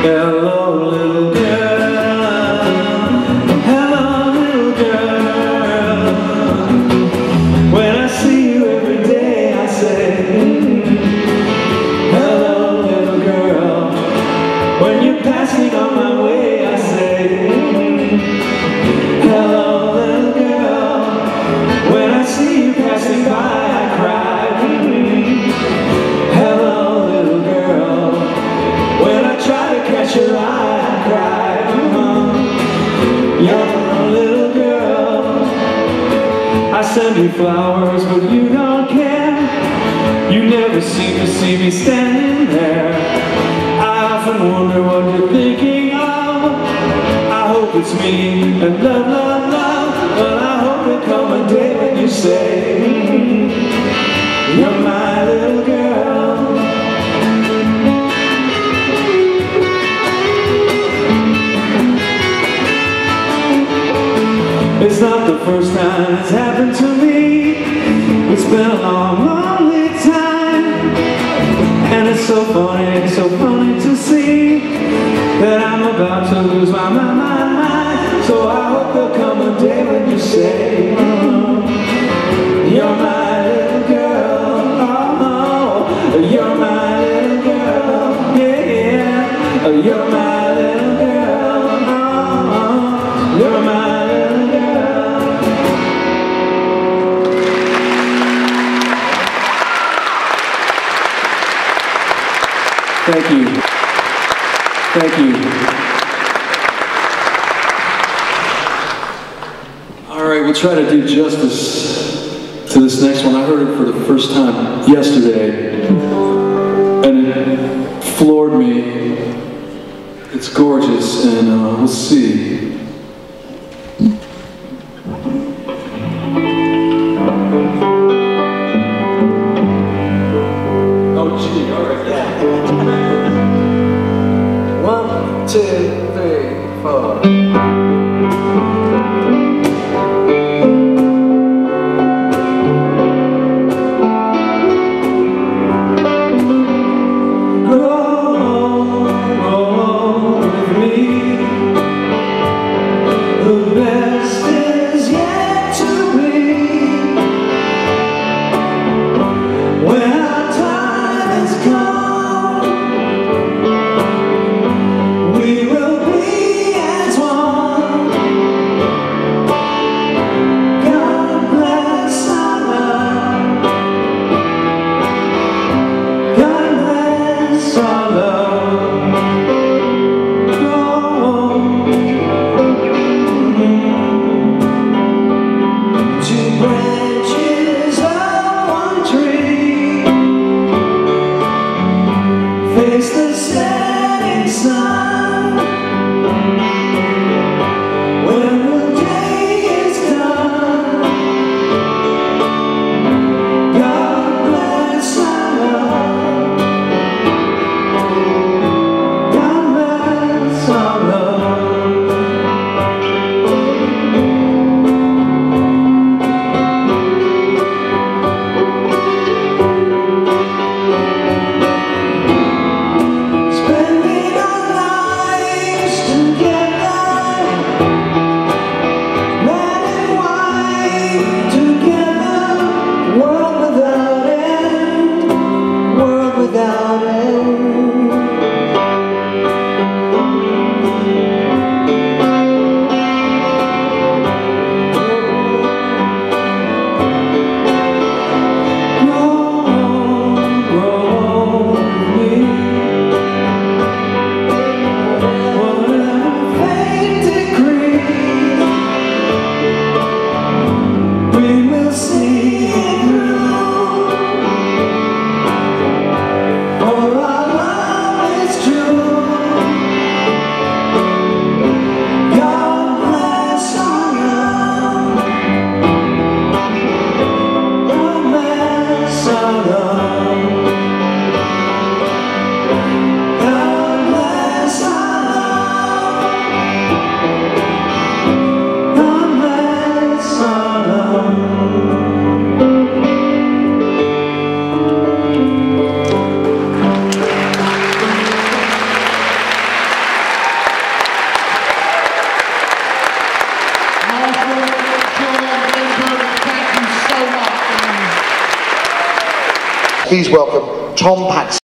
Hello, send you flowers, but you don't care. You never seem to see me standing there. I often wonder what you're thinking of. I hope it's me It's not the first time it's happened to me. It's been a long, lonely time. And it's so funny, it's so funny to see that I'm about to lose my mind. So I hope there'll come a day when you say, Thank you. Thank you. All right, we'll try to do justice to this next one. I heard it for the first time yesterday, and it floored me. It's gorgeous, and uh, we'll see. Please welcome Tom Paxton.